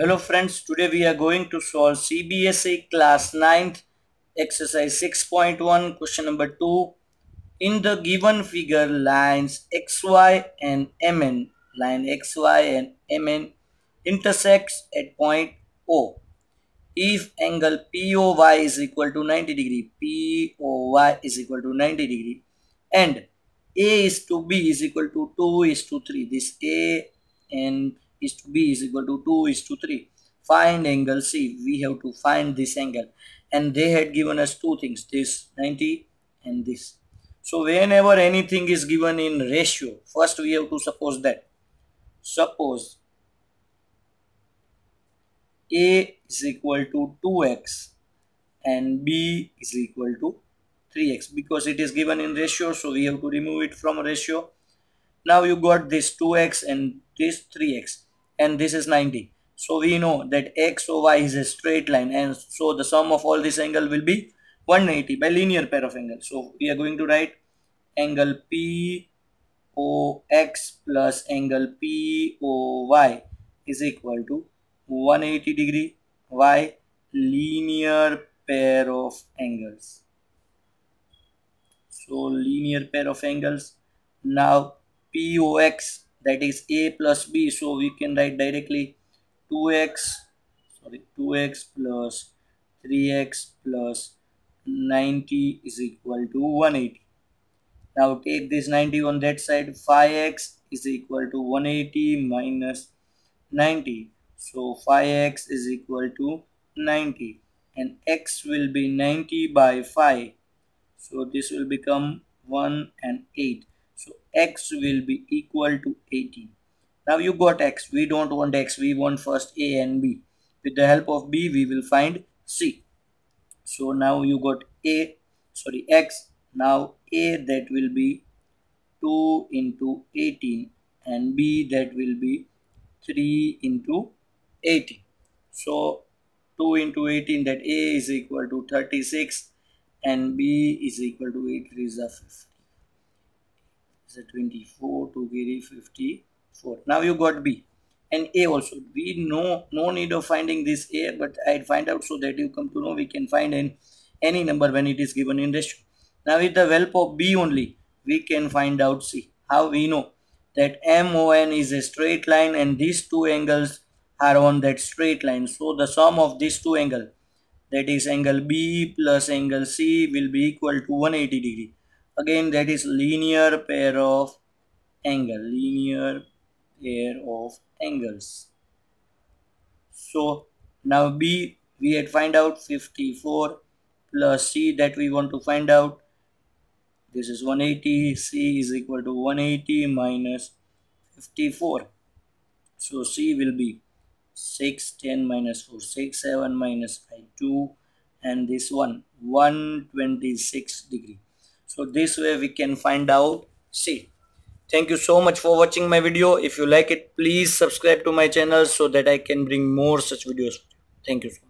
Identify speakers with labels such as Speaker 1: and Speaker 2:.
Speaker 1: Hello friends, today we are going to solve CBSE class 9th exercise 6.1 question number 2. In the given figure lines XY and MN, line XY and MN intersects at point O. If angle POY is equal to 90 degree, POY is equal to 90 degree and A is to B is equal to 2 is to 3. This A and is to b is equal to 2 is to 3 find angle c. We have to find this angle. And they had given us two things this 90 and this. So whenever anything is given in ratio first we have to suppose that. Suppose a is equal to 2x and b is equal to 3x because it is given in ratio so we have to remove it from ratio. Now you got this 2x and this 3x and this is 90 so we know that x or y is a straight line and so the sum of all this angle will be 180 by linear pair of angles so we are going to write angle p o x plus angle p o y is equal to 180 degree y linear pair of angles. So linear pair of angles. Now pox that is a plus b. So we can write directly 2x sorry 2x plus 3x plus 90 is equal to 180 now take this 90 on that side. 5x is equal to 180 minus 90 so 5x is equal to 90 and x will be 90 by 5 so this will become 1 and 8 so x will be equal to 18 Now you got x. We don't want x. We want first a and b. With the help of b, we will find c. So now you got a, sorry, x. Now a that will be 2 into 18 and b that will be 3 into 18. So 2 into 18 that a is equal to 36 and b is equal to 8 is a 50 is 24 to carry 54 now you got b. And a also. We know no need of finding this a but i'd find out so that you come to know we can find in any number when it is given in ratio now with the help of b only we can find out c. How we know that mon is a straight line and these two angles are on that straight line. So the sum of these two angles that is angle b plus angle c will be equal to 180 degree again that is linear pair of angle linear pair of angles. So now b we had find out 54 plus c that we want to find out. This is 180 c is equal to 180 minus 54 so c will be 6 10 minus 4 6 7 minus 5 2 and this one 126 degree so this way we can find out. C thank you so much for watching my video. If you like it please subscribe to my channel so that i can bring more such videos. Thank you